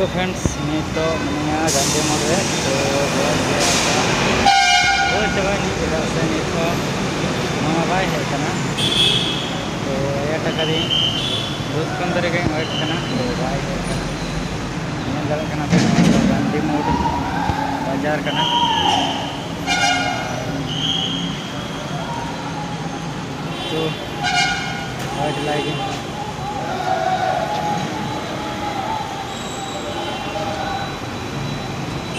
तो फ्रेंड्स मैं तो मैंने गांधी मोड़ रे तो वो चाबा नहीं नहीं तो मामा बाय है तो ये टका दी दूध कंदर के कना तो बाय है? मैं तो गांधी मोड़ बाज़ार कना तो लाएगी।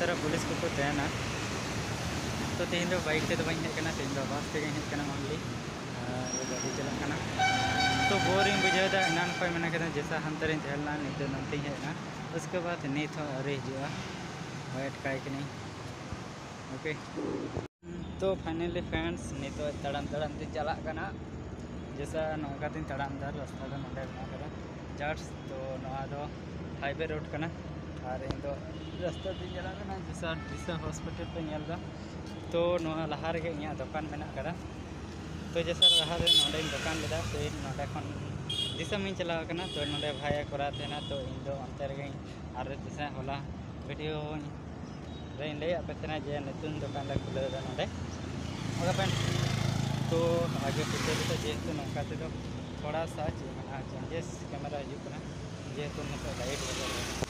तो अंतर पुलिस को तहना तो तेज दो बाइक से तेज दो बस तेज हेकना ओनली गाड़ी चलना तो बोरिंग बुझेदा इनान खो मैंने जैसा हम तरह तहलना नित हेना उसके बाद नित काई नहीं। ओके तो फाइनली फ्रेंड्स नित तड़म तड़म तीन चलना जैसा नौका तीन तड़म रास्ता नोडे बना चर्च तो हाईवे रोड कना और इन दो रास्ता तीन चलना जैसा दिशा हॉस्पिटल पे नेलदा तो करा। तो तो तो भाई करा थे तो इन दो अंते रे और दिशा होला, वीडियो रे ले अपना जे नतुन दुकान खुले फ्रेंड तो आगे पीछे जेहेतु तो थोड़ा सा चेंजेस कैमरा हजूना जेहेतु light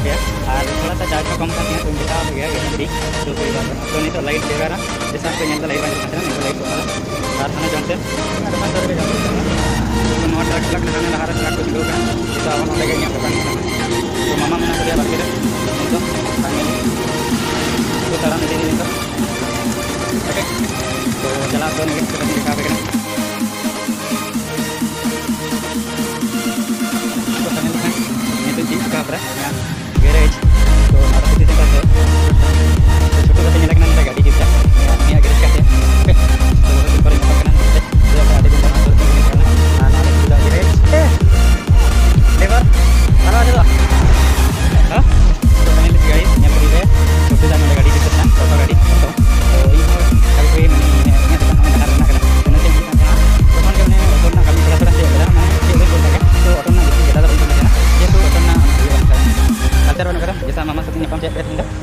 jenis ini kan ya और थोड़ा सा चार्ज कम करते हैं तो बेटा हो गया ये मेरी तो कोई बात नहीं तो नहीं तो लाइट देगा ना जैसे आपको यहाँ लाइट बन जाता है नहीं तो लाइट होगा और थाना जानते हैं दुकान सर पे जानते हैं तो नौ ट्रक ट्रक लगाने लगा रहा ट्रक को दिलो का तो अब हम लगे यहाँ दुकान तो मामा मना कर दिया बाकी तो फाइनली तो तारा नहीं देंगे तो ओके तो चला तो नहीं तो दिखा पे तो फाइनली ये तो चीज का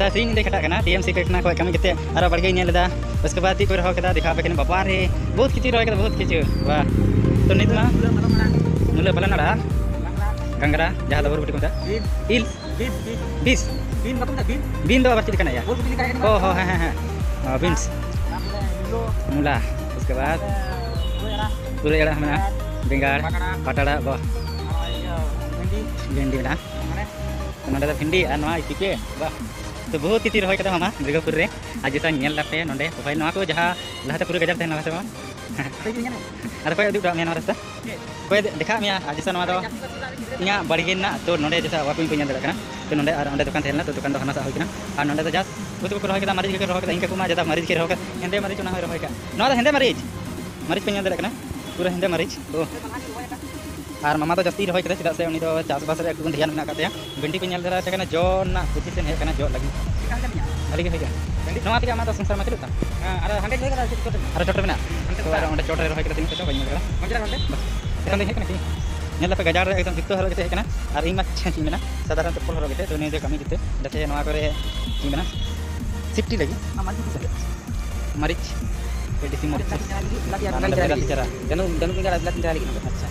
ida sa sin de kata kana tmc ke kana ko kami kete ara barge nyel da उसके बाद ती को रहो कदा दिखा पे कने बापा रे बहुत किची रहो कदा बहुत किची वाह तो नित मा मुले पला नड़ा गंगरा जहां दबर बुटी कोता इल बीस बीन मतलब बीन बीन दो बार kana ya oh oh ha ha ha beans mula उसके बाद पूरे एड़ा mana bengar patara bawah भिंडी ना नोडे तो भिंडी और नवा इसी के वाह तो बहुत किसी रही मामा दुर्गापुर रे आज जैसा लापे नोडे मोबाइल नवा को जहाँ लहाते पूरे गजर तहना से uduk dak mena rasta koy dekha mia aja sana do inya bargain na to nonde jasa wapu punya dara kana to nonde ar onde dukan thelna to dukan do hana sa hoy kana ar nonde to jas utu ko rohoy kada marij ke rohoy kada inka kuma jata marij ke rohoy kada hende marij una hoy rohoy ka no da ᱟᱨ ᱢᱟᱢᱟ ᱫᱚ ᱡᱟᱹᱥᱛᱤ ᱨᱚᱦᱚᱭ ᱠᱟᱫᱟ ᱪᱮᱫᱟᱜ ᱥᱮ ᱩᱱᱤ ᱫᱚ ᱪᱟᱥᱵᱟᱥ ᱨᱮ ᱮᱠᱴᱩ ᱫᱷᱮᱭᱟᱱ ᱢᱮᱱᱟᱜ ᱠᱟᱫᱮᱭᱟ ᱜᱟᱹᱰᱤ ᱠᱚ ᱧᱮᱞ ᱫᱟᱲᱮᱭᱟᱜ ᱠᱟᱱᱟ ᱡᱚ ᱨᱮᱱᱟᱜ ᱯᱚᱡᱤᱥᱚᱱ ᱦᱮᱡ ᱠᱟᱱᱟ ᱡᱚᱜ ᱞᱟᱹᱜᱤᱫ ᱵᱷᱟᱹᱞᱤ ᱜᱮ ᱦᱩᱭ ᱠᱟᱱᱟ ᱱᱚᱣᱟ ᱛᱮᱜᱮ ᱟᱢᱟᱜ ᱫᱚ ᱥᱚᱝᱥᱟᱨ ᱢᱟ ᱪᱟᱹᱞᱩᱜ ᱛᱟᱢ ᱟᱨ ᱦᱟᱸᱰᱮ ᱨᱚᱦᱚᱭ ᱠᱟᱫᱟ ᱪᱮᱫ ᱪᱚᱴ ᱟᱨ ᱪᱚᱴ ᱢᱮᱱᱟᱜᱼᱟ ᱛᱚ ᱟᱨ ᱚᱸᱰᱮ ᱪᱚᱴ ᱨᱮ ᱨᱚᱦᱚᱭ ᱠᱟᱫᱟ ᱛᱤᱱ ᱠᱚᱪᱚ ᱵᱟᱹᱧ ᱧᱮᱞ ᱠᱟᱫᱟ ᱢᱚᱡᱽ ᱨᱮ ᱚᱸᱰᱮ ᱵᱟᱥ ᱮᱠᱷᱚᱱ ᱫᱚ ᱦᱮᱡ ᱠᱟᱱᱟ ᱛᱤᱧ ᱧᱮᱞ ᱞᱮᱯᱮ ᱜᱟᱡᱟᱲ ᱨᱮ ᱮᱠᱫᱚᱢ ᱡᱩᱛᱟᱹ ᱦᱚᱨᱚᱜ ᱠᱟᱛᱮ ᱦᱮᱡ ᱠᱟᱱᱟ ᱟᱨ ᱤᱧ ᱢᱟ ᱪᱮᱫ ᱤᱧ ᱢᱮᱱᱟ ᱥᱟᱫᱷᱟᱨᱚᱱ ᱪᱚᱯᱯᱚᱞ ᱦᱚᱨᱚᱜ ᱠᱟᱛᱮ ᱛᱚ ᱱᱤᱭᱟᱹ ᱫᱚ ᱠᱟᱹᱢᱤ ᱡᱩᱛᱟᱹ ᱡᱟᱛᱮ ᱱᱚᱣᱟ ᱠᱚᱨᱮ ᱪᱮᱫ ᱢᱮᱱᱟ ᱥᱤᱯᱴᱤ ᱞᱟᱹᱜᱤᱫ ᱟᱢᱟᱜ ᱢᱟᱹᱨᱤᱪ ᱰᱤᱥᱤ ᱢᱟᱹᱨᱤᱪ ᱞᱟᱹᱜᱤᱫ ᱪᱟᱨᱟ ᱡᱟᱹᱱᱩᱢ ᱡᱟᱹᱱᱩᱢ ᱜᱟᱡᱟᱲ ᱞᱟᱹᱜᱤᱫ ᱪᱟᱨᱟ ᱞᱟᱹᱜᱤᱫ ᱟᱪᱪᱷᱟ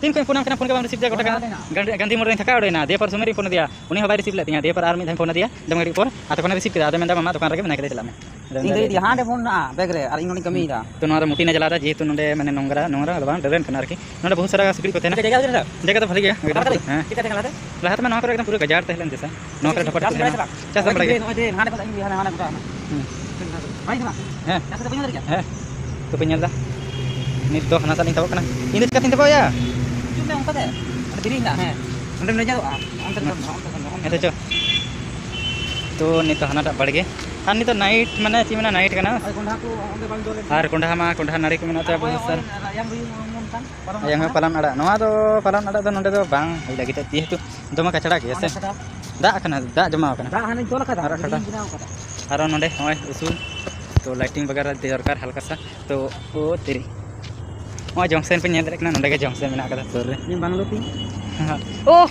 तीन कोई फ़ोन फ़ोन के बाद रिसीव जा गोटा गांधी मोड़ थका उड़े दे पर सुमेरी फ़ोन दिया उन्हीं हवाई रिसीव लेते हैं दे पर आर्मी धम फ़ोन दिया दम घड़ी पर आते कोने रिसीव किया मैं मामा दुकान रखे मैं चला मैं ah, begre, ada ini तो नोरा मुटी ने था जेतु नोंडे मैंने नोंगरा नोंगरा अलवान रेन कनार बहुत सारा सिकड़ी को ना. जगह तो भली गया हाँ tengah में एकदम पूरे गजार तहलन जैसा Jas berapa? चस बड़ा. हैं Jas ada kita angkat ya? Ada diri enggak hmm. udah nah. udah jauh ah itu tuh nih tuh anak balik ya. Kan itu night mana sih mana night kan আর কোন্ডা মা কোন্ডা নারী কেমন আছে আপনি sir yang palan ada nawa do palan ada do gitu, ya, nonde do bang. Ida kita tih tu doma kacada ke se da kana da jama kana da hanin tola kada ara kada ara nonde hoy usul. To lighting bagara de dorkar halka sa to o oh, teri तो तेरी वहाँ junction पे Ini bang lupi. ओह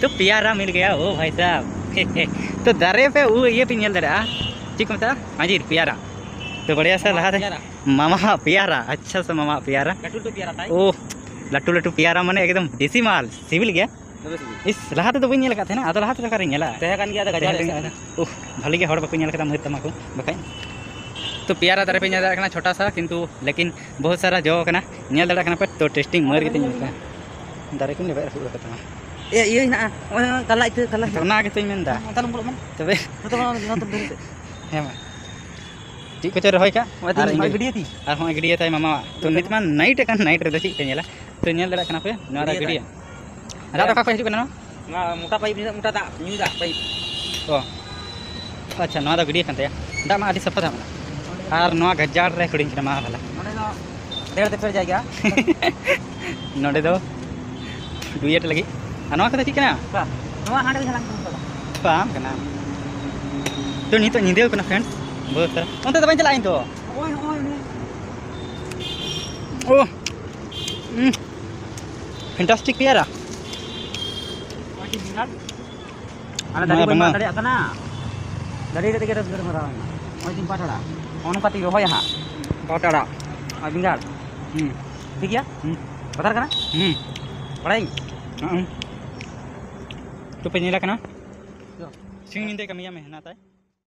तो प्यारा मिल गया ओ भाई साहब। तो दरे पे वो ये पे nyel दरा ठीक मता हाजी प्यारा। तो बढ़िया सा लहा थे मामा प्यारा अच्छा सा मामा प्यारा। Gatul tu biar atai. ओह लट्टू लट्टू प्यारा मने एकदम देसी माल सिविल गया। इस लहा तो बी लगा थे ना अदो लहा तो नेला gajar. ओह भले के हड़ बाको नेल को बकाय। तो प्यारा दारे पे दाड़ा छोटा सा किंतु लेकिन बहुत सारा जो दाड़ा पे तो टेस्टिंग मर के कना दारे को नेबे रखू कता Ya iya nah. Oh kalah itu kalah. तो ना के तो दा। man. तबे dari. हे मा ठीक को रहोय का ini इंगे- gede ti. आर होय गड़िया ताई मामा। तो नित मा नाइट कन नाइट रे पे नेला तो नेल दाड़ा कना पे नोरा गड़िया गड़िया रात का को हिजु कना Nah, muka paip ni muka tak nyu dah ओ। अच्छा दा गड़िया कन तया दा मा आदि सफ़ा दा आर नोआ गजार रे खड़ी कना मा भला Mana dah? Dia dah pergi jaga. नोडे दो डुएट लगी अनवा कदा चिकना nama ada jalan tu. फाम कना तो नी तो निंदे कना फ्रेंड बहुत सारा उनते दबाई चला तो Oi, oi ni. Oh fantastic प्यारा Masih tinggal. Ada Mana, dari Bang? mana tadi kana? Dari tadi kita sudah अनुपात रहा हाँ बटारा और बिंगार ठीक है बता रहा बड़ा तुपे निला सिंह निंदे कमी मेहनत है